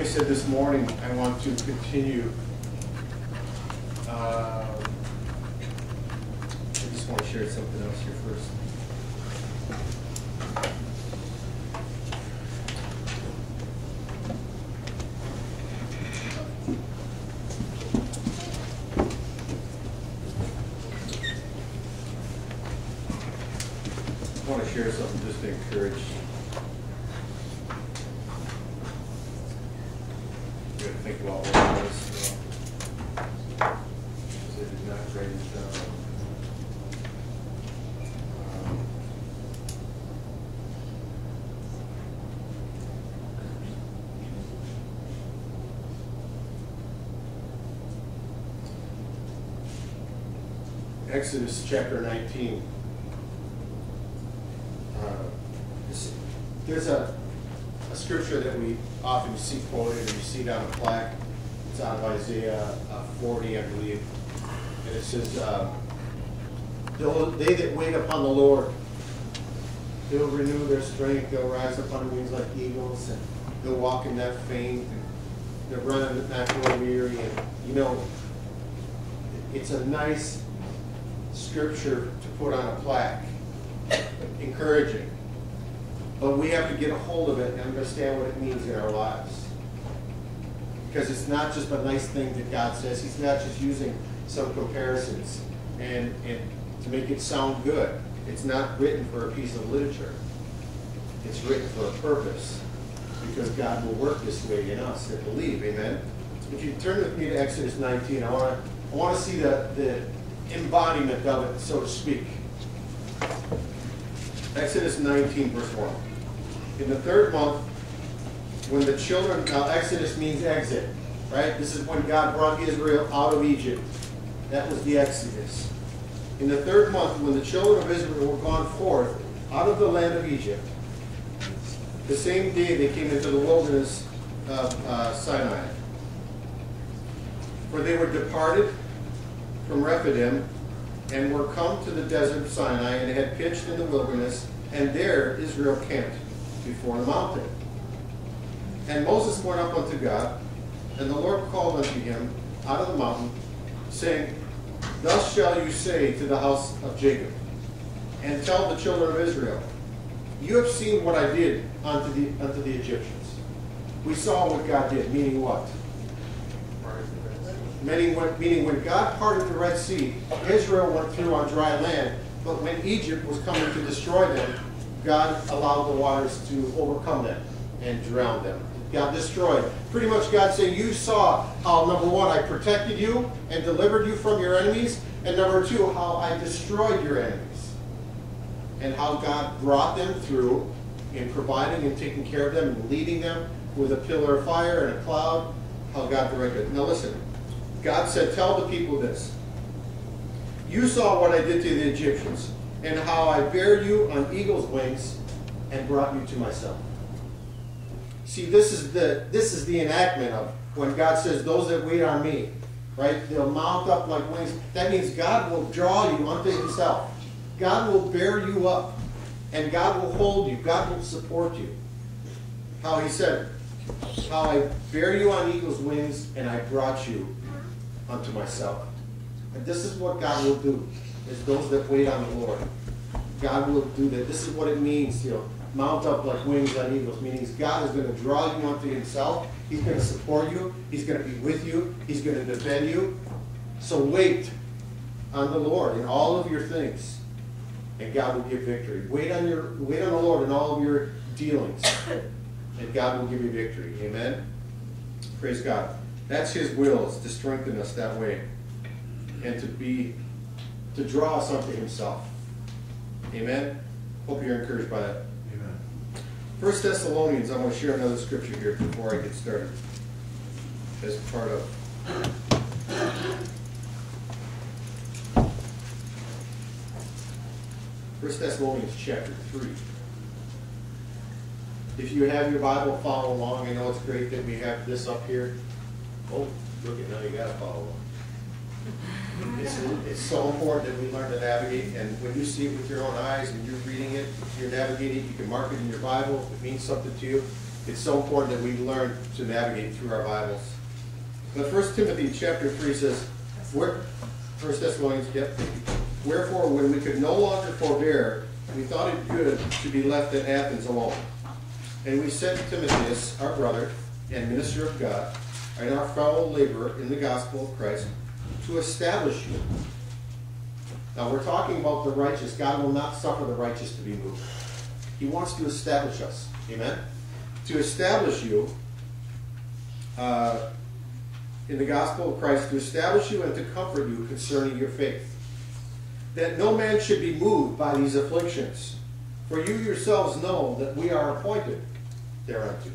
I said this morning, I want to continue. uh, I just want to share something else here first. I want to share something just to encourage. You gotta think about what it was. uh, 'cause I did not write it down. Um, Exodus chapter nineteen. Uh, this- There's a, a scripture that we often see quoted, and you see it on a plaque. It's out of Isaiah uh, 40, I believe. And it says, uh, "They'll- that wait upon the Lord, they'll renew their strength, they'll rise up on wings like eagles, and they'll walk in that faint, and they'll run not grow weary. And, you know, it's a nice scripture to put on a plaque, encouraging. But we have to get a hold of it and understand what it means in our lives. Because it's not just a nice thing that God says, He's not just using some comparisons and, and to make it sound good. It's not written for a piece of literature. It's written for a purpose. Because God will work this way in us that believe, amen? If you turn with me to Exodus 19, I want to I want to see the, the embodiment of it, so to speak. Exodus 19, verse 1. In the third month, when the children, now Exodus means exit, right? This is when God brought Israel out of Egypt. That was the Exodus. In the third month, when the children of Israel were gone forth out of the land of Egypt, the same day they came into the wilderness of uh, Sinai. For they were departed from Rephidim and were come to the desert of Sinai and had pitched in the wilderness, and there Israel camped before the mountain. And Moses went up unto God, and the Lord called unto him out of the mountain, saying, Thus shall you say to the house of Jacob, and tell the children of Israel, You have seen what I did unto the, unto the Egyptians. We saw what God did, meaning what? Meaning when, meaning when God parted the Red Sea, Israel went through on dry land, but when Egypt was coming to destroy them, God allowed the waters to overcome them and drown them. God destroyed. Pretty much God saying, you saw how, number one, I protected you and delivered you from your enemies, and number two, how I destroyed your enemies. And how God brought them through in providing and taking care of them and leading them with a pillar of fire and a cloud, how God directed. Now listen, God said, tell the people this. You saw what I did to the Egyptians, and how I bare you on eagle's wings and brought you to myself. See, this is the this is the enactment of when God says, "Those that wait on me, right? They'll mount up like wings." That means God will draw you unto Himself. God will bear you up, and God will hold you. God will support you. How He said, "How I bear you on eagle's wings, and I brought you unto myself." And this is what God will do: is those that wait on the Lord. God will do that. This is what it means, you know mount up like wings on eagles, meaning God is going to draw you unto himself. He's going to support you. He's going to be with you. He's going to defend you. So wait on the Lord in all of your things, and God will give victory. Wait on your wait on the Lord in all of your dealings, and God will give you victory. Amen. Praise God. That's His will is to strengthen us that way, and to be to draw us unto Himself. Amen. Hope you're encouraged by that. Amen. First Thessalonians, I want to share another scripture here before I get started. As part of First Thessalonians chapter three. If you have your Bible, follow along. I know it's great that we have this up here. Oh, look at now, you gotta follow along. It's, it's so important that we learn to navigate, and when you see it with your own eyes, and you're reading it, you're navigating, you can mark it in your Bible, if it means something to you. it's so important that we learn to navigate through our Bibles. But First Timothy chapter three says, where, First Thessalonians, yep. Wherefore, when we could no longer forbear, we thought it good to be left at Athens alone. And we sent Timotheus, our brother and minister of God, and our fellow laborer in the gospel of Christ, to establish you. Now we're talking about the righteous. God will not suffer the righteous to be moved. He wants to establish us. Amen? To establish you uh, in the gospel of Christ, to establish you and to comfort you concerning your faith. That no man should be moved by these afflictions. For you yourselves know that we are appointed thereunto.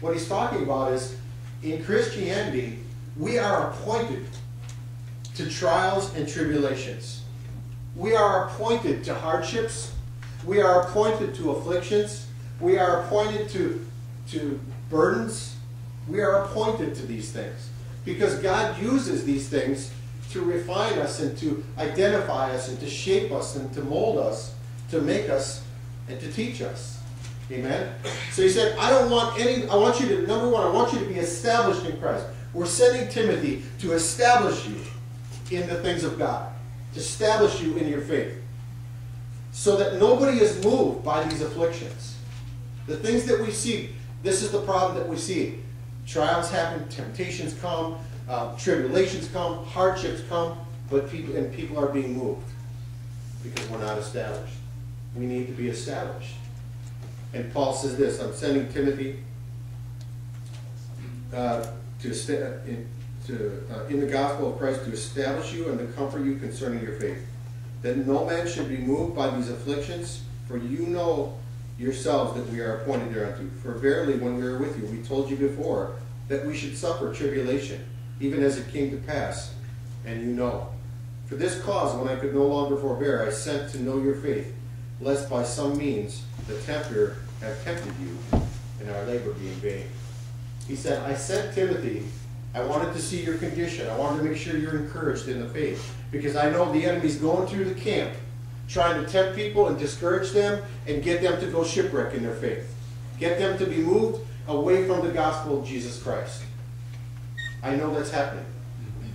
What he's talking about is in Christianity, we are appointed to trials and tribulations. We are appointed to hardships. We are appointed to afflictions. We are appointed to, to burdens. We are appointed to these things. Because God uses these things to refine us and to identify us and to shape us and to mold us, to make us and to teach us. Amen? So he said, I don't want any, I want you to, number one, I want you to be established in Christ. We're sending Timothy to establish you in the things of God, to establish you in your faith, so that nobody is moved by these afflictions. The things that we see, this is the problem that we see. Trials happen, temptations come, uh, tribulations come, hardships come, but people and people are being moved because we're not established. We need to be established. And Paul says this: I'm sending Timothy uh, to in, to uh, in the gospel of Christ to establish you and to comfort you concerning your faith. That no man should be moved by these afflictions, for you know yourselves that we are appointed thereunto. For verily, when we were with you, we told you before that we should suffer tribulation, even as it came to pass, and you know. For this cause, when I could no longer forbear, I sent to know your faith, lest by some means the tempter have tempted you, and our labor be in vain. He said, I sent Timothy. I wanted to see your condition. I wanted to make sure you're encouraged in the faith. Because I know the enemy's going through the camp, trying to tempt people and discourage them and get them to go shipwreck in their faith. Get them to be moved away from the gospel of Jesus Christ. I know that's happening.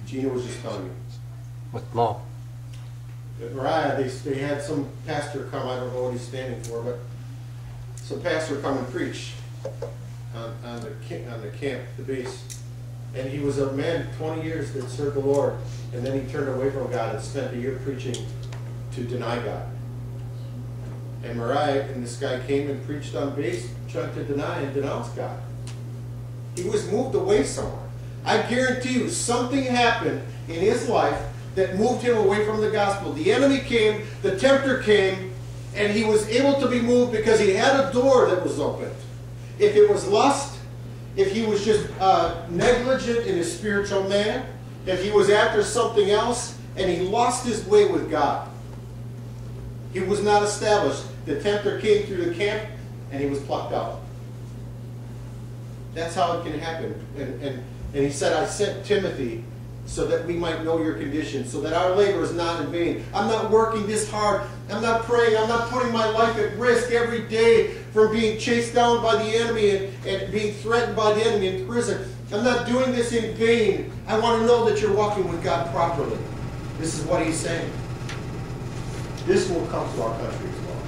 Gina was just telling me. With law. Mariah, they, they had some pastor come, I don't know what he's standing for, but some pastor come and preach on, on the on the camp, the base. And he was a man, 20 years, that served the Lord. And then he turned away from God and spent a year preaching to deny God. And Mariah and this guy came and preached on base, trying to deny and denounce God. He was moved away somewhere. I guarantee you, something happened in his life that moved him away from the gospel. The enemy came, the tempter came, and he was able to be moved because he had a door that was opened. If it was lust, if he was just uh, negligent in his spiritual man, if he was after something else, and he lost his way with God. He was not established. The tempter came through the camp, and he was plucked out. That's how it can happen. And, and, and he said, I sent Timothy so that we might know your condition, so that our labor is not in vain. I'm not working this hard. I'm not praying. I'm not putting my life at risk every day from being chased down by the enemy and, and being threatened by the enemy in prison. I'm not doing this in vain. I want to know that you're walking with God properly. This is what he's saying. This will come to our country as well.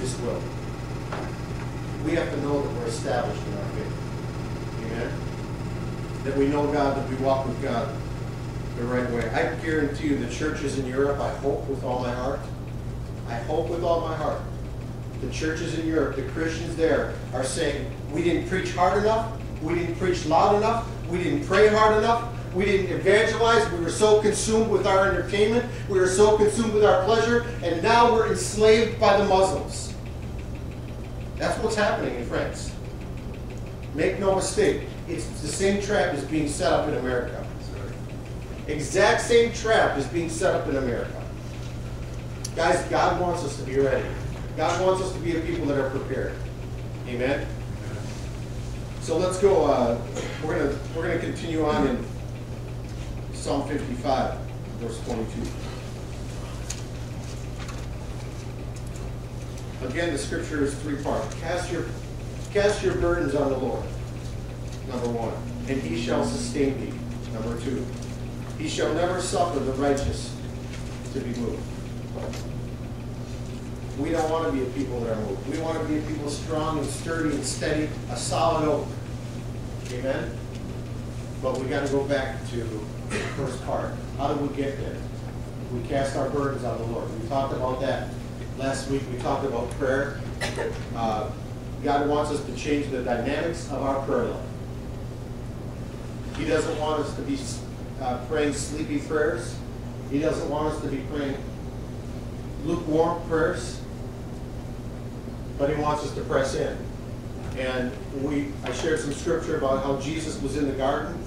This will. We have to know that we're established in our faith. Amen that we know God, that we walk with God the right way. I guarantee you the churches in Europe, I hope with all my heart, I hope with all my heart, the churches in Europe, the Christians there are saying, we didn't preach hard enough, we didn't preach loud enough, we didn't pray hard enough, we didn't evangelize, we were so consumed with our entertainment, we were so consumed with our pleasure, and now we're enslaved by the Muslims. That's what's happening in France. Make no mistake, it's the same trap is being set up in America. Exact same trap is being set up in America. Guys, God wants us to be ready. God wants us to be a people that are prepared. Amen. So let's go. Uh, we're gonna we're gonna continue on in Psalm 55, verse 22. Again, the scripture is three parts. Cast your Cast your burdens on the Lord, number one, and he shall sustain thee, number two. He shall never suffer the righteous to be moved. We don't want to be a people that are moved. We want to be a people strong and sturdy and steady, a solid oak. Amen? But we got to go back to the first part. How do we get there? We cast our burdens on the Lord. We talked about that last week. We talked about prayer. Uh, God wants us to change the dynamics of our prayer life. He doesn't want us to be uh, praying sleepy prayers. He doesn't want us to be praying lukewarm prayers. But he wants us to press in. And we, I shared some scripture about how Jesus was in the garden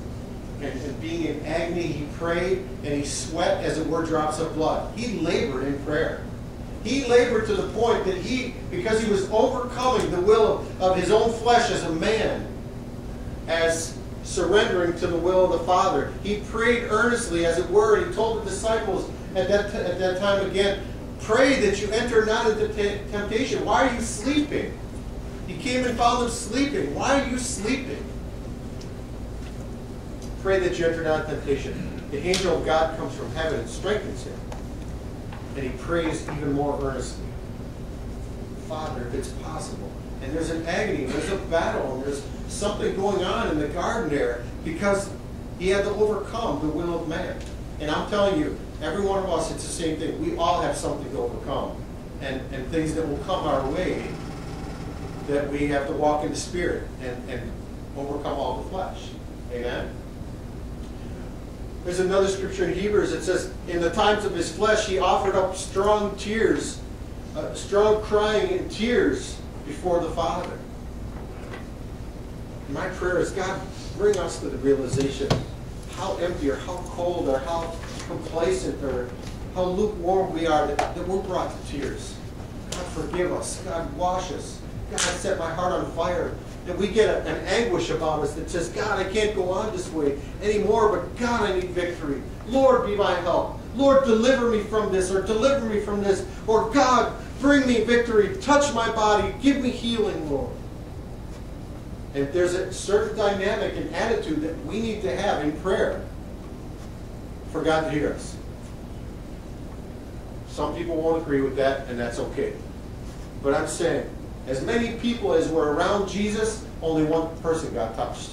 and, and, being in agony, he prayed and he sweat, as it were, drops of blood. He labored in prayer. He labored to the point that he, because he was overcoming the will of, of his own flesh as a man, as surrendering to the will of the Father, he prayed earnestly, as it were, and he told the disciples at that, at that time again, pray that you enter not into temptation. Why are you sleeping? He came and found them sleeping. Why are you sleeping? Pray that you enter not temptation. The angel of God comes from heaven and strengthens him and he prays even more earnestly. Father, if it's possible. And there's an agony, there's a battle, and there's something going on in the garden there because he had to overcome the will of man. And I'm telling you, every one of us, it's the same thing. We all have something to overcome and, and things that will come our way that we have to walk in the Spirit and, and overcome all the flesh. Amen? There's another scripture in Hebrews that says, In the times of his flesh, he offered up strong tears, uh, strong crying and tears before the Father. My prayer is, God, bring us to the realization how empty or how cold or how complacent or how lukewarm we are that, that we're brought to tears. God, forgive us. God, wash us. God, set my heart on fire that we get a, an anguish about us that says, God, I can't go on this way anymore, but God, I need victory. Lord, be my help. Lord, deliver me from this, or deliver me from this, or God, bring me victory. Touch my body. Give me healing, Lord. And there's a certain dynamic and attitude that we need to have in prayer for God to hear us. Some people won't agree with that, and that's okay. But I'm saying, as many people as were around Jesus, only one person got touched.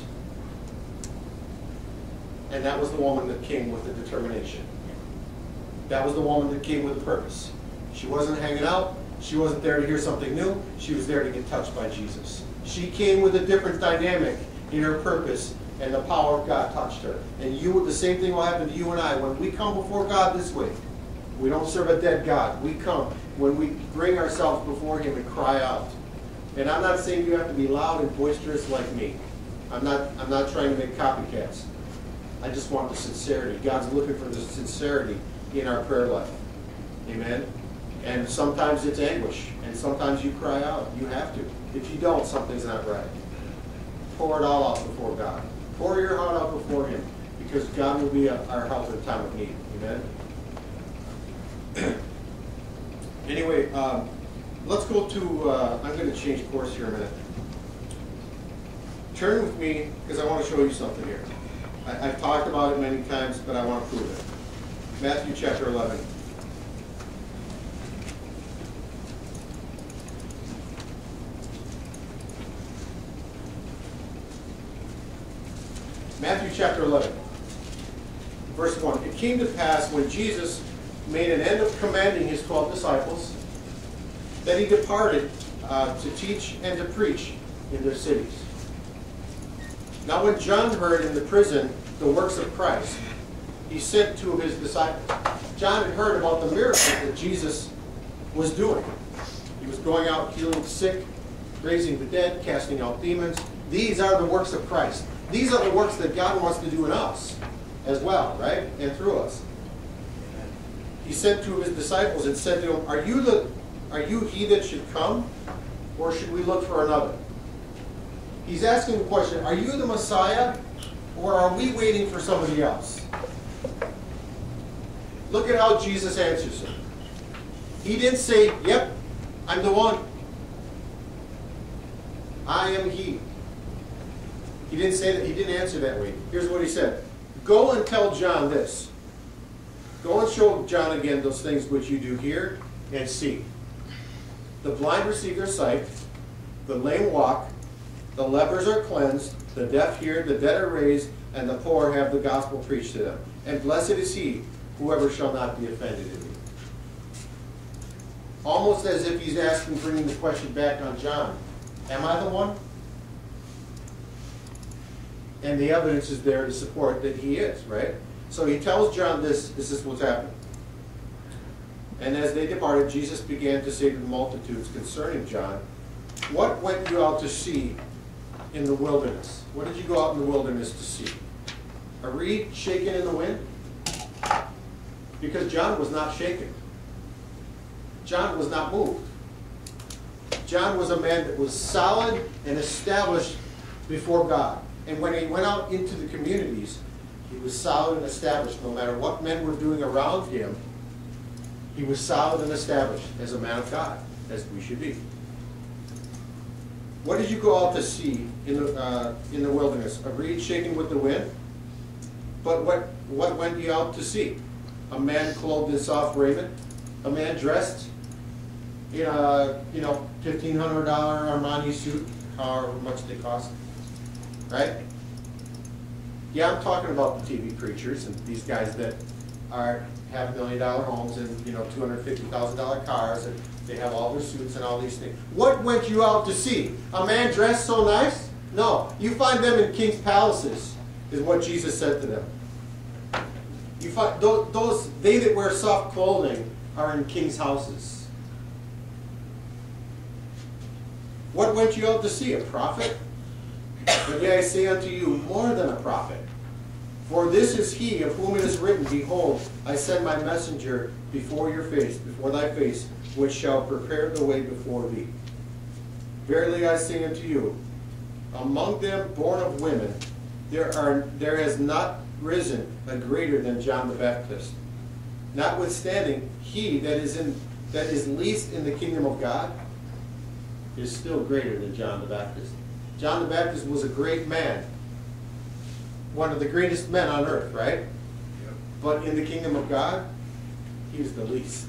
And that was the woman that came with the determination. That was the woman that came with a purpose. She wasn't hanging out. She wasn't there to hear something new. She was there to get touched by Jesus. She came with a different dynamic in her purpose, and the power of God touched her. And you, the same thing will happen to you and I. When we come before God this way, we don't serve a dead God. We come when we bring ourselves before Him and cry out. And I'm not saying you have to be loud and boisterous like me. I'm not, I'm not trying to make copycats. I just want the sincerity. God's looking for the sincerity in our prayer life. Amen? And sometimes it's anguish, and sometimes you cry out. You have to. If you don't, something's not right. Pour it all out before God. Pour your heart out before Him, because God will be our help in time of need. Amen? anyway, um, let's go to, uh, I'm going to change course here a minute. Turn with me, because I want to show you something here. I, have talked about it many times, but I want to prove it. Matthew chapter 11. Matthew chapter 11, verse 1. It came to pass when Jesus made an end of commanding his twelve disciples that he departed uh, to teach and to preach in their cities. Now when John heard in the prison the works of Christ, he sent to his disciples. John had heard about the miracles that Jesus was doing. He was going out healing the sick, raising the dead, casting out demons. These are the works of Christ. These are the works that God wants to do in us as well, right? And through us. He sent two of his disciples and said to them, Are you the are you he that should come, or should we look for another? He's asking the question, are you the Messiah, or are we waiting for somebody else? Look at how Jesus answers him. He didn't say, yep, I'm the one. I am he. He didn't say that, he didn't answer that way. Here's what he said. Go and tell John this. Go and show John again those things which you do hear and see. The blind receive their sight, the lame walk, the lepers are cleansed, the deaf hear, the dead are raised, and the poor have the gospel preached to them. And blessed is he, whoever shall not be offended in me. Almost as if he's asking, bringing the question back on John. Am I the one? And the evidence is there to support that he is, right? So he tells John this, this is what's happening. And as they departed, Jesus began to say to the multitudes concerning John, What went you out to see in the wilderness? What did you go out in the wilderness to see? A reed shaken in the wind? Because John was not shaken. John was not moved. John was a man that was solid and established before God. And when he went out into the communities, he was solid and established no matter what men were doing around him. He was solid and established as a man of God, as we should be. What did you go out to see in the, uh, in the wilderness? A reed shaking with the wind? But what, what went you out to see? A man clothed in soft raiment? A man dressed in a, you know, $1,500 Armani suit, however much they cost? Right? Yeah, I'm talking about the TV preachers and these guys that are have million dollar homes and you know two hundred fifty thousand dollar cars and they have all their suits and all these things. What went you out to see? A man dressed so nice? No, you find them in king's palaces, is what Jesus said to them. You find those, they that wear soft clothing are in king's houses. What went you out to see? A prophet? But yet I say unto you, more than a prophet. For this is he of whom it is written, Behold, I send my messenger before your face, before thy face, which shall prepare the way before thee. Verily I say unto you, among them born of women, there are there has not risen a greater than John the Baptist. Notwithstanding, he that is in that is least in the kingdom of God is still greater than John the Baptist. John the Baptist was a great man, one of the greatest men on earth, right? Yep. But in the kingdom of God, he was the least.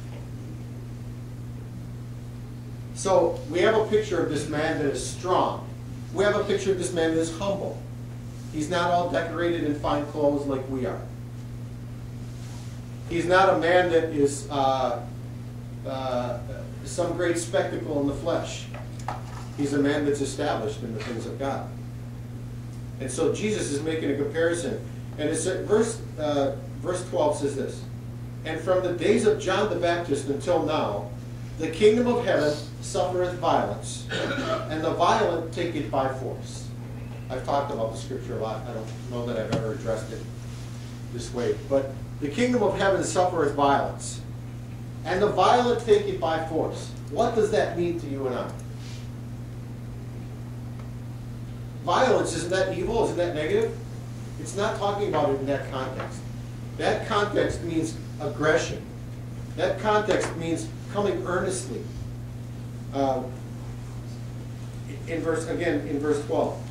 So we have a picture of this man that is strong. We have a picture of this man that is humble. He's not all decorated in fine clothes like we are. He's not a man that is uh, uh, some great spectacle in the flesh. He's a man that's established in the things of God. And so Jesus is making a comparison. And it's verse, uh, verse 12 says this, And from the days of John the Baptist until now, the kingdom of heaven suffereth violence, and the violent take it by force. I've talked about the scripture a lot. I don't know that I've ever addressed it this way. But the kingdom of heaven suffereth violence, and the violent take it by force. What does that mean to you and I? violence, isn't that evil? Isn't that negative? It's not talking about it in that context. That context means aggression. That context means coming earnestly. Uh, in verse again in verse 12.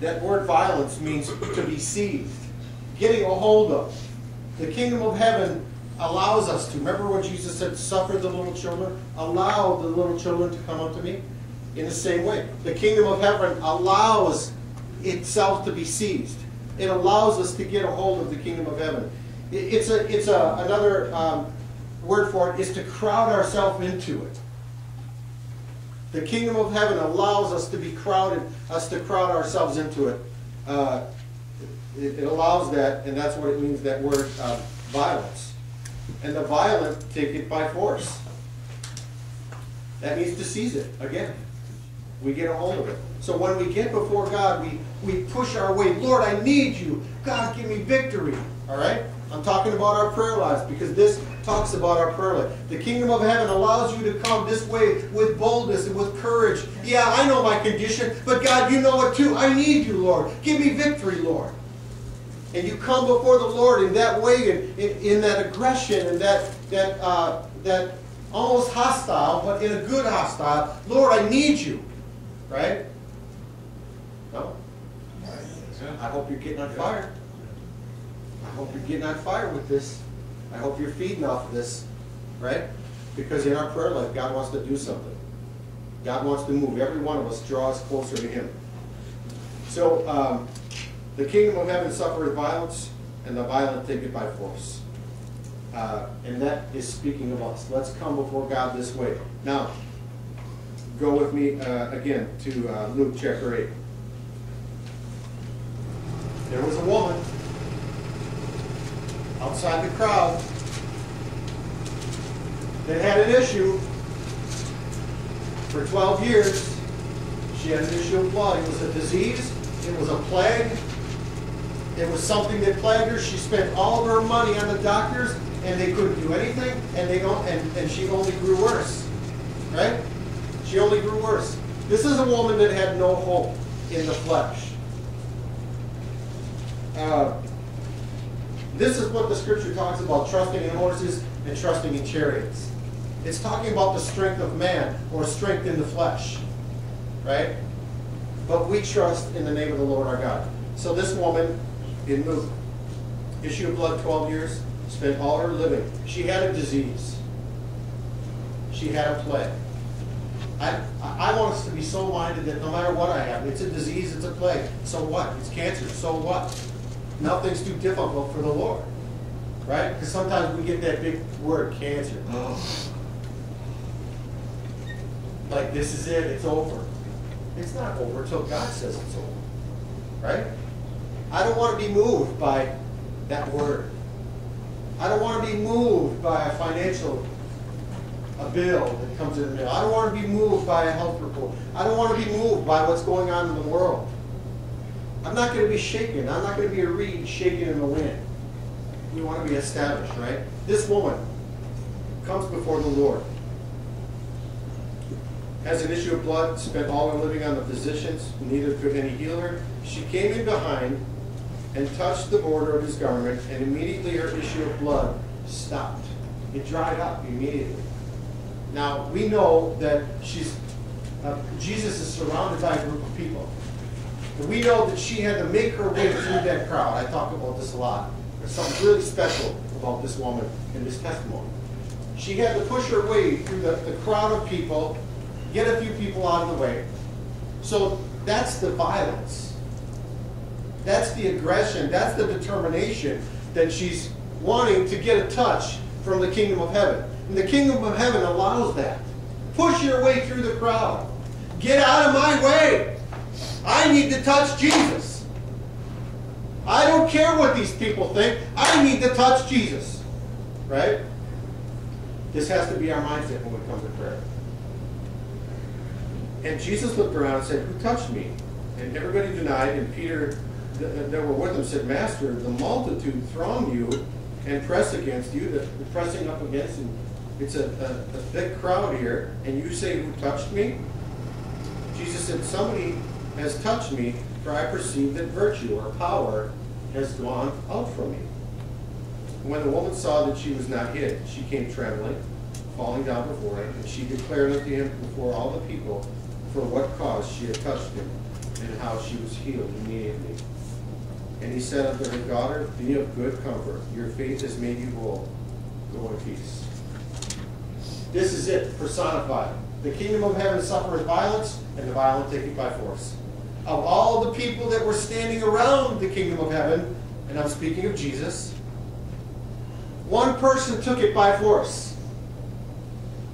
That word violence means to be seized, getting a hold of. The kingdom of heaven allows us to. Remember what Jesus said, suffer the little children? Allow the little children to come unto me? in the same way. The kingdom of heaven allows itself to be seized. It allows us to get a hold of the kingdom of heaven. It's a it's a another um, word for it is to crowd ourselves into it. The kingdom of heaven allows us to be crowded, us to crowd ourselves into it. Uh, it, it, allows that, and that's what it means. That word uh, violence, and the violent take it by force. That means to seize it again. We get a hold of it. So when we get before God, we, we push our way. Lord, I need you. God, give me victory. All right? I'm talking about our prayer lives because this talks about our prayer life. The kingdom of heaven allows you to come this way with boldness and with courage. Yeah, I know my condition, but God, you know it too. I need you, Lord. Give me victory, Lord. And you come before the Lord in that way, in, in, in that aggression and that, that, uh, that almost hostile, but in a good hostile. Lord, I need you right? No? I hope you're getting on fire. I hope you're getting on fire with this. I hope you're feeding off of this, right? Because in our prayer life, God wants to do something. God wants to move. Every one of us draws closer to Him. So, um, the kingdom of heaven suffers violence, and the violent take it by force. Uh, and that is speaking of us. Let's come before God this way. Now, go with me uh, again to uh, Luke chapter 8. There was a woman outside the crowd that had an issue for 12 years. She had an issue of blood. It was a disease, it was a plague, it was something that plagued her. She spent all of her money on the doctors and they couldn't do anything and they don't and, and she only grew worse. Right? She only grew worse. This is a woman that had no hope in the flesh. Uh, this is what the scripture talks about trusting in horses and trusting in chariots. It's talking about the strength of man or strength in the flesh. Right? But we trust in the name of the Lord our God. So this woman in Luke, issue of blood 12 years, spent all her living. She had a disease. She had a plague. I, I want us to be so minded that no matter what I have, it's a disease, it's a plague. So what? It's cancer. So what? Nothing's too difficult for the Lord. Right? Because sometimes we get that big word, cancer. like this is it, it's over. It's not over until God says it's over. Right? I don't want to be moved by that word. I don't want to be moved by a financial a bill that comes in the mail. I don't want to be moved by a health report. I don't want to be moved by what's going on in the world. I'm not going to be shaken. I'm not going to be a reed shaken in the wind. We want to be established, right? This woman comes before the Lord. Has an issue of blood, spent all her living on the physicians, neither could any heal her. She came in behind and touched the border of his garment, and immediately her issue of blood stopped. It dried up immediately. Now, we know that she's, uh, Jesus is surrounded by a group of people. And we know that she had to make her way through that crowd. I talk about this a lot. There's something really special about this woman and this testimony. She had to push her way through the, the crowd of people, get a few people out of the way. So that's the violence. That's the aggression. That's the determination that she's wanting to get a touch from the kingdom of heaven. And the kingdom of heaven allows that. Push your way through the crowd. Get out of my way. I need to touch Jesus. I don't care what these people think. I need to touch Jesus. Right? This has to be our mindset when we come to prayer. And Jesus looked around and said, Who touched me? And everybody denied, and Peter that were with him said, Master, the multitude throng you and press against you, the, the pressing up against, you. it's a, a, a thick crowd here, and you say, Who touched me? Jesus said, Somebody has touched me, for I perceive that virtue or power has gone out from me. When the woman saw that she was not hid, she came trembling, falling down before him, and she declared unto him before all the people for what cause she had touched him, and how she was healed immediately. And he said unto her, Daughter, be of good comfort. Your faith has made you whole. Go in peace. This is it, personified. The kingdom of heaven suffereth violence, and the violent take it by force. Of all the people that were standing around the kingdom of heaven, and I'm speaking of Jesus, one person took it by force.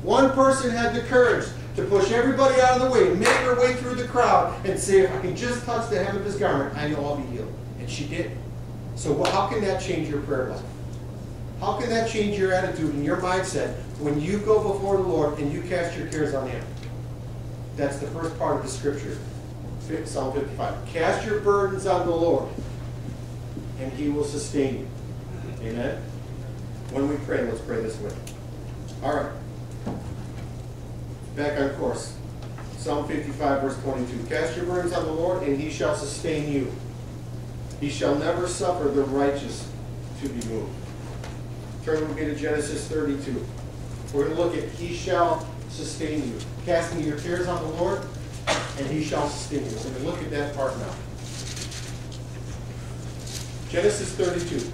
One person had the courage to push everybody out of the way, make her way through the crowd, and say, if I can just touch the hem of his garment, I know I'll be healed. And she did. So how can that change your prayer life? How can that change your attitude and your mindset when you go before the Lord and you cast your cares on Him? That's the first part of the scripture. Psalm 55. Cast your burdens on the Lord, and He will sustain you. Amen? When we pray, let's pray this way. All right. Back on course. Psalm 55, verse 22. Cast your burdens on the Lord, and He shall sustain you. He shall never suffer the righteous to be moved. Turn with me to Genesis 32. We're going to look at He shall sustain you. Casting your cares on the Lord, and He shall sustain you. To look at that part now. Genesis 32,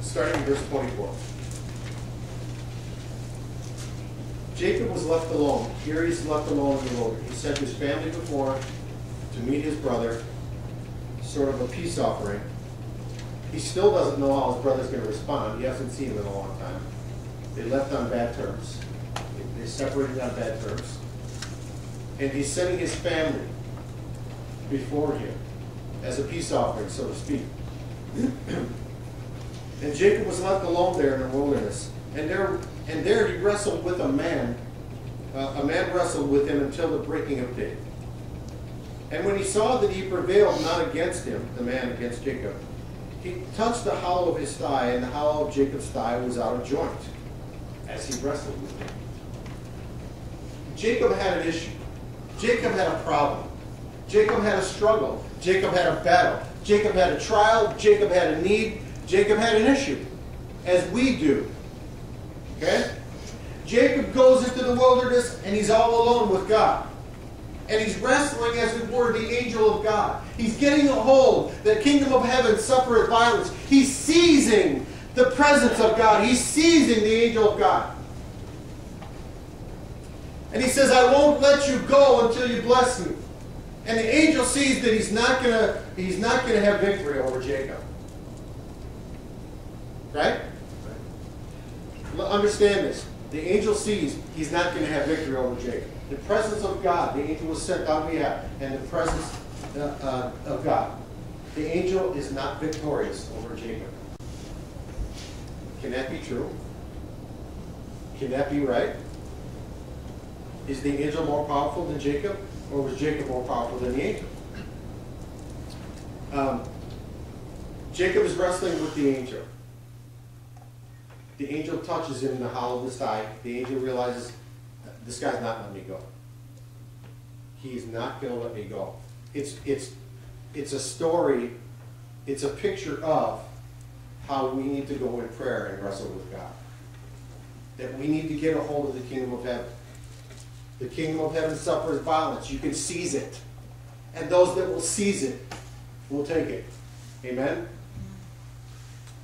starting in verse 24. Jacob was left alone. Here he's left alone in the wilderness. He sent his family before to meet his brother, sort of a peace offering. He still doesn't know how his brother's going to respond. He hasn't seen him in a long time. They left on bad terms. They separated on bad terms. And he's sending his family before him as a peace offering, so to speak. and Jacob was left alone there in the wilderness. And there, and there he wrestled with a man. Uh, a man wrestled with him until the breaking of day. And when he saw that he prevailed not against him, the man against Jacob, he touched the hollow of his thigh, and the hollow of Jacob's thigh was out of joint as he wrestled with him. Jacob had an issue. Jacob had a problem. Jacob had a struggle. Jacob had a battle. Jacob had a trial. Jacob had a need. Jacob had an issue, as we do. Okay? Jacob goes into the wilderness and he's all alone with God. And he's wrestling, as it were, the angel of God. He's getting a hold. The kingdom of heaven suffereth violence. He's seizing the presence of God. He's seizing the angel of God. And he says, I won't let you go until you bless me. And the angel sees that he's not gonna he's not gonna have victory over Jacob. Right? Understand this. The angel sees he's not going to have victory over Jacob. The presence of God, the angel was sent on behalf, and the presence uh, uh, of God. The angel is not victorious over Jacob. Can that be true? Can that be right? Is the angel more powerful than Jacob, or was Jacob more powerful than the angel? Um, Jacob is wrestling with the angel. The angel touches him in the hollow of his thigh. The angel realizes, this guy's not letting me go. He's not going to let me go. It's, it's, it's a story, it's a picture of how we need to go in prayer and wrestle with God. That we need to get a hold of the kingdom of heaven. The kingdom of heaven suffers violence. You can seize it. And those that will seize it will take it. Amen?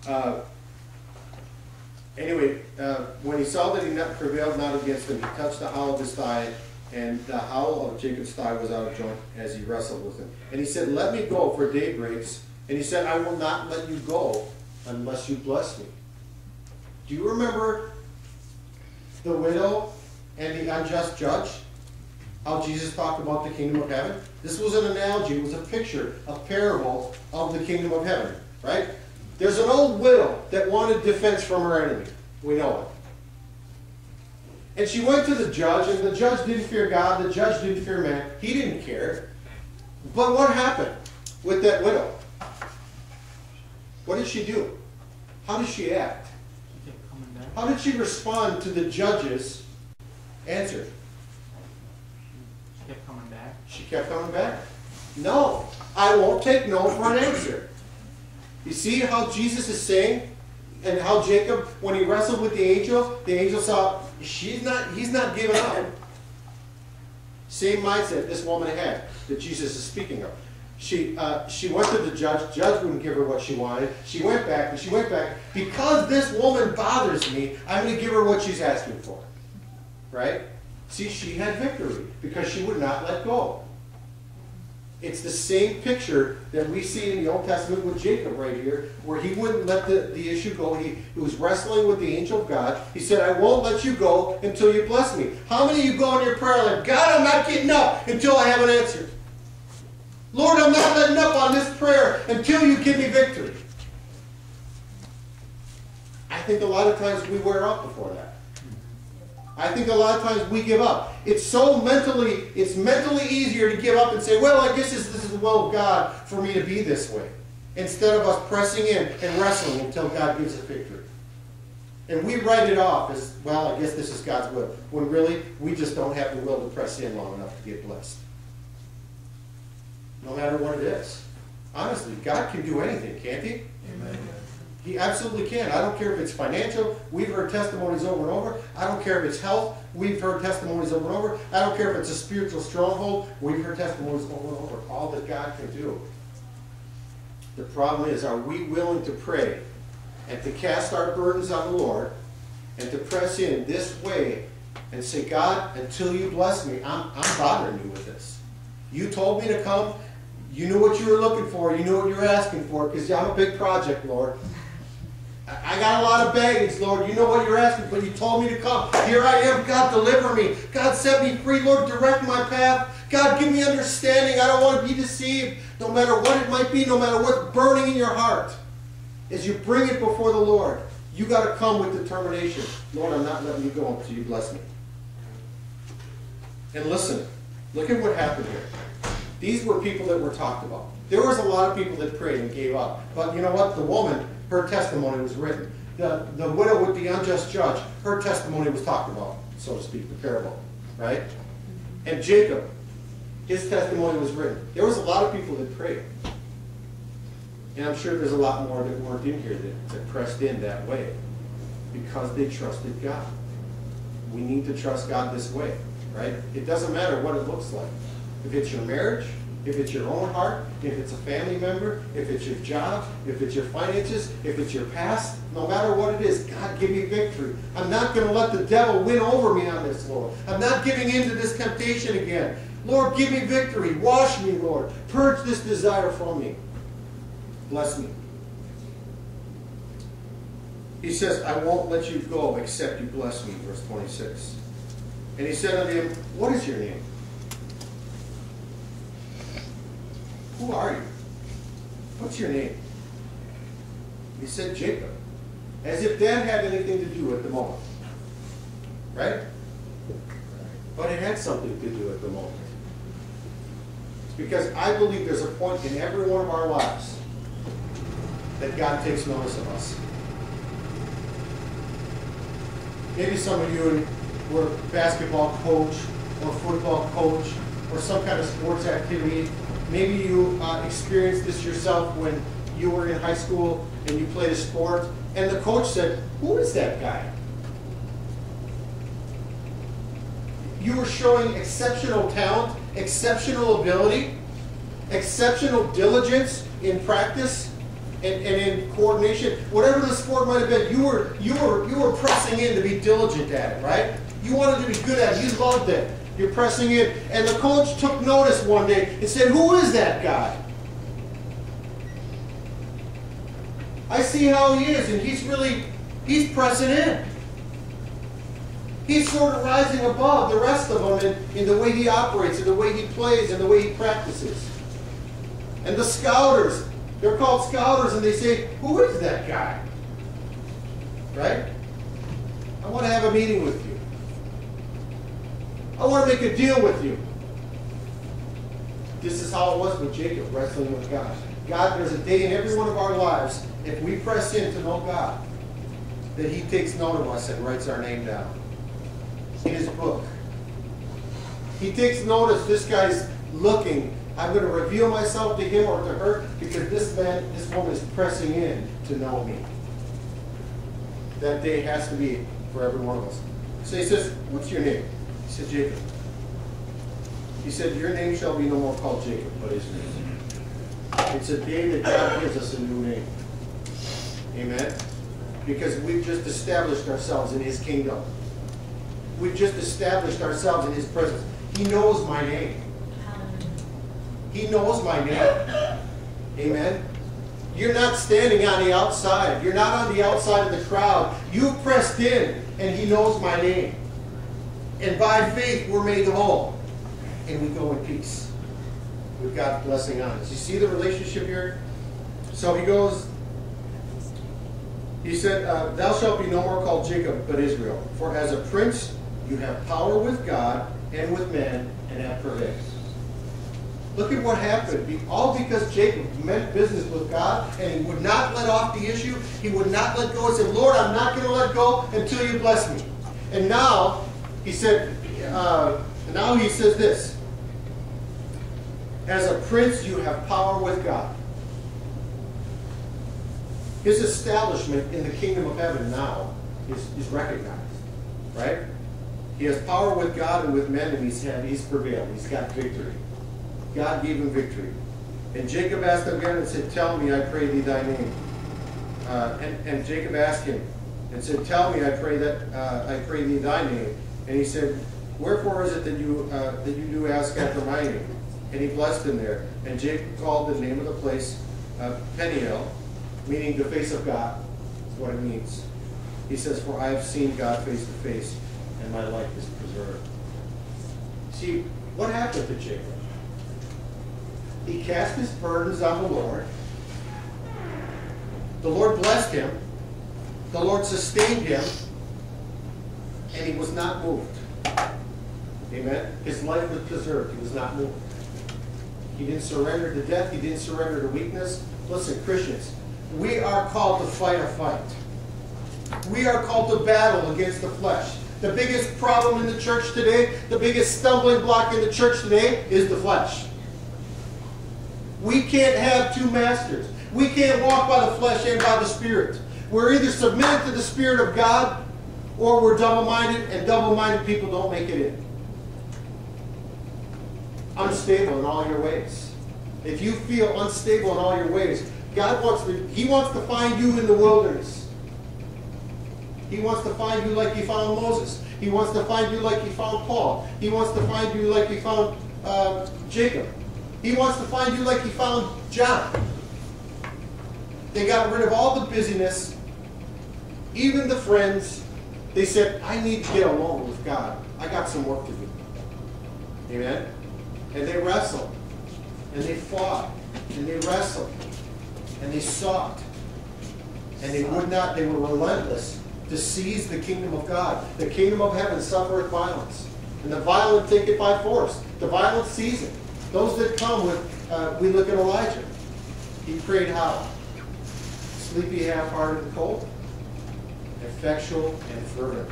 Uh, Anyway, uh, when he saw that he not prevailed not against him, he touched the hollow of his thigh, and the hollow of Jacob's thigh was out of joint as he wrestled with him. And he said, Let me go, for day breaks. And he said, I will not let you go unless you bless me. Do you remember the widow and the unjust judge? How Jesus talked about the kingdom of heaven? This was an analogy, it was a picture, a parable of the kingdom of heaven, right? There's an old widow that wanted defense from her enemy. We know it. And she went to the judge, and the judge didn't fear God, the judge didn't fear man. He didn't care. But what happened with that widow? What did she do? How did she act? How did she respond to the judge's answer? She kept coming back. She kept coming back. No, I won't take no for an answer. You see how Jesus is saying, and how Jacob, when he wrestled with the angel, the angel saw she's not, he's not giving up. Same mindset this woman had that Jesus is speaking of. She, uh, she went to the judge. Judge wouldn't give her what she wanted. She went back, and she went back. Because this woman bothers me, I'm going to give her what she's asking for. Right? See, she had victory because she would not let go. It's the same picture that we see in the Old Testament with Jacob right here, where he wouldn't let the, the issue go. He, he was wrestling with the angel of God. He said, I won't let you go until you bless me. How many of you go in your prayer life? God, I'm not getting up until I have an answer. Lord, I'm not letting up on this prayer until you give me victory. I think a lot of times we wear out before that. I think a lot of times we give up. It's so mentally, it's mentally easier to give up and say, well, I guess this, this is the will of God for me to be this way. Instead of us pressing in and wrestling until God gives us victory. And we write it off as, well, I guess this is God's will. When really, we just don't have the will to press in long enough to get blessed. No matter what it is. Honestly, God can do anything, can't He? Amen. He absolutely can. I don't care if it's financial. We've heard testimonies over and over. I don't care if it's health. We've heard testimonies over and over. I don't care if it's a spiritual stronghold. We've heard testimonies over and over. All that God can do. The problem is, are we willing to pray and to cast our burdens on the Lord and to press in this way and say, God, until you bless me, I'm, I'm bothering you with this. You told me to come. You knew what you were looking for. You knew what you were asking for because I'm a big project, Lord. I got a lot of baggage, Lord. You know what you're asking, but you told me to come. Here I am. God, deliver me. God, set me free. Lord, direct my path. God, give me understanding. I don't want to be deceived, no matter what it might be, no matter what's burning in your heart. As you bring it before the Lord, you got to come with determination. Lord, I'm not letting you go until you bless me. And listen, look at what happened here. These were people that were talked about. There was a lot of people that prayed and gave up. But you know what? The woman, her testimony was written. The, the widow with the unjust judge, her testimony was talked about, so to speak, the parable. Right? And Jacob, his testimony was written. There was a lot of people that prayed. And I'm sure there's a lot more that weren't in here that, that pressed in that way because they trusted God. We need to trust God this way, right? It doesn't matter what it looks like. If it's your marriage, if it's your own heart, if it's a family member, if it's your job, if it's your finances, if it's your past, no matter what it is, God, give me victory. I'm not going to let the devil win over me on this, Lord. I'm not giving in to this temptation again. Lord, give me victory. Wash me, Lord. Purge this desire from me. Bless me. He says, I won't let you go except you bless me, verse 26. And he said unto him, What is your name? Who are you? What's your name? He said, Jacob. As if that had anything to do at the moment. Right? But it had something to do at the moment. Because I believe there's a point in every one of our lives that God takes notice of us. Maybe some of you were a basketball coach or football coach or some kind of sports activity. Maybe you uh, experienced this yourself when you were in high school and you played a sport, and the coach said, Who is that guy? You were showing exceptional talent, exceptional ability, exceptional diligence in practice and, and in coordination. Whatever the sport might have been, you were, you, were, you were pressing in to be diligent at it, right? You wanted to be good at it. You loved it. You're pressing in. And the coach took notice one day and said, Who is that guy? I see how he is, and he's really, he's pressing in. He's sort of rising above the rest of them in, in the way he operates, in the way he plays, and the way he practices. And the scouters, they're called scouters, and they say, Who is that guy? Right? I want to have a meeting with you. I want to make a deal with you. This is how it was with Jacob wrestling with God. God, there's a day in every one of our lives, if we press in to know God, that He takes note of us and writes our name down in His book. He takes notice this guy's looking. I'm going to reveal myself to him or to her because this man, this woman is pressing in to know me. That day has to be for every one of us. So he says, What's your name? He said, Jacob. He said, Your name shall be no more called Jacob, but his name. It's a day that God gives us a new name. Amen? Because we've just established ourselves in His kingdom. We've just established ourselves in His presence. He knows my name. He knows my name. Amen? You're not standing on the outside. You're not on the outside of the crowd. You pressed in, and He knows my name. And by faith, we're made whole. And we go in peace. We've got blessing on us. You see the relationship here? So he goes, he said, uh, Thou shalt be no more called Jacob, but Israel. For as a prince you have power with God and with men, and have prevailed. Look at what happened. All because Jacob meant business with God and he would not let off the issue. He would not let go and said, Lord, I'm not going to let go until you bless me. And now, he said, uh, now he says this. As a prince, you have power with God. His establishment in the kingdom of heaven now is, is recognized. Right? He has power with God and with men, and he's, had, he's prevailed. He's got victory. God gave him victory. And Jacob asked again and said, Tell me, I pray thee thy name. Uh, and, and Jacob asked him and said, Tell me, I pray that uh, I pray thee thy name. And he said, Wherefore is it that you uh, that you do ask after my name? And he blessed him there. And Jacob called the name of the place uh, Peniel, meaning the face of God. That's what it means. He says, For I have seen God face to face, and my life is preserved. See, what happened to Jacob? He cast his burdens on the Lord. The Lord blessed him. The Lord sustained him. And he was not moved. Amen? His life was preserved. He was not moved. He didn't surrender to death. He didn't surrender to weakness. Listen, Christians, we are called to fight a fight. We are called to battle against the flesh. The biggest problem in the church today, the biggest stumbling block in the church today is the flesh. We can't have two masters. We can't walk by the flesh and by the Spirit. We're either submitted to the Spirit of God or we're double-minded, and double-minded people don't make it in. Unstable in all your ways. If you feel unstable in all your ways, God wants to, He wants to find you in the wilderness. He wants to find you like He found Moses. He wants to find you like He found Paul. He wants to find you like He found uh, Jacob. He wants to find you like He found John. They got rid of all the busyness, even the friends. They said, I need to get along with God. I got some work to do. Amen? And they wrestled. And they fought. And they wrestled. And they sought. And they would not, they were relentless to seize the kingdom of God. The kingdom of heaven suffereth violence. And the violent take it by force. The violent seize it. Those that come with, uh, we look at Elijah. He prayed how? Sleepy, half-hearted, and cold. Effectual and fervent.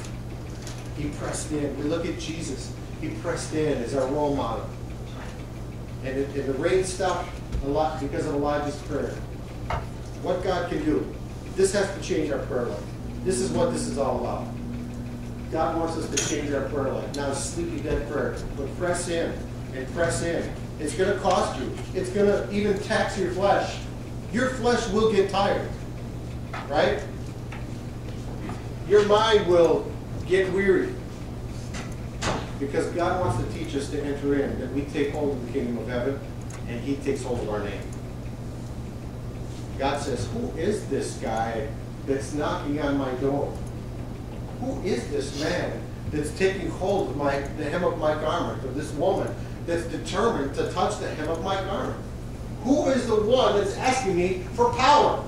He pressed in. We look at Jesus. He pressed in as our role model. And, the rain stopped a lot because of Elijah's prayer. What God can do. This has to change our prayer life. This is what this is all about. God wants us to change our prayer life. Not a sleepy dead prayer, but press in and press in. It's going to cost you. It's going to even tax your flesh. Your flesh will get tired, right? Your mind will get weary. Because God wants to teach us to enter in, that we take hold of the kingdom of heaven, and He takes hold of our name. God says, Who is this guy that's knocking on my door? Who is this man that's taking hold of my, the hem of my garment, or this woman that's determined to touch the hem of my garment? Who is the one that's asking me for power?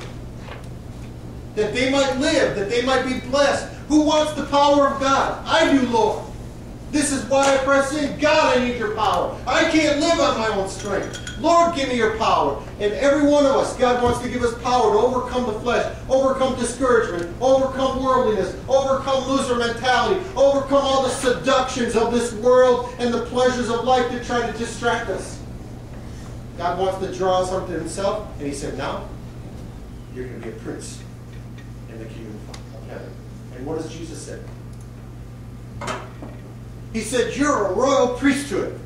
That they might live, that they might be blessed. Who wants the power of God? I do, Lord. This is why I press in. God, I need your power. I can't live on my own strength. Lord, give me your power. And every one of us, God wants to give us power to overcome the flesh, overcome discouragement, overcome worldliness, overcome loser mentality, overcome all the seductions of this world and the pleasures of life that try to distract us. God wants to draw us unto himself, and he said, now, you're going to be a prince in the kingdom of heaven. And what does Jesus say? He said, You're a royal priesthood,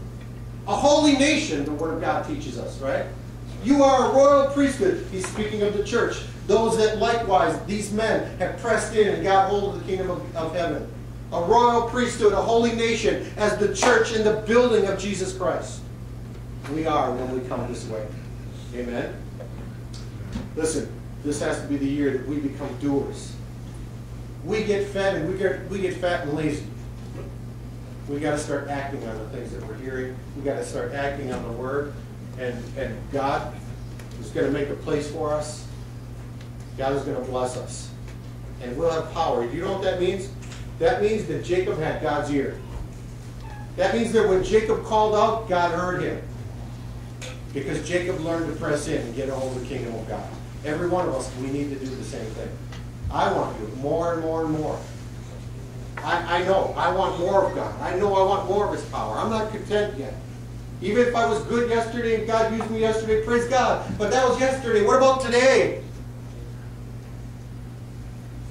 a holy nation, the Word of God teaches us, right? You are a royal priesthood. He's speaking of the church. Those that likewise, these men, have pressed in and got hold of the kingdom of, of heaven. A royal priesthood, a holy nation, as the church in the building of Jesus Christ. We are when we come this way. Amen? Listen, this has to be the year that we become doers. We get fed and we get, we get fat and lazy. We got to start acting on the things that we're hearing. We got to start acting on the Word. And, and God is going to make a place for us. God is going to bless us. And we'll have power. Do you know what that means? That means that Jacob had God's ear. That means that when Jacob called out, God heard him. Because Jacob learned to press in and get a hold of the kingdom of God. Every one of us, we need to do the same thing. I want you more and more and more. I, I know. I want more of God. I know I want more of His power. I'm not content yet. Even if I was good yesterday and God used me yesterday, praise God. But that was yesterday. What about today?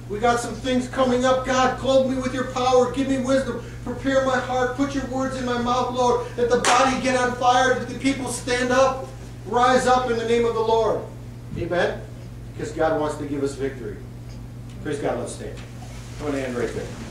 We got some things coming up. God, clothe me with your power. Give me wisdom. Prepare my heart. Put your words in my mouth, Lord. Let the body get on fire. Let the people stand up. rise up in the name of the Lord. Amen? Because God wants to give us victory. Praise God, let's stand. Going to end right there.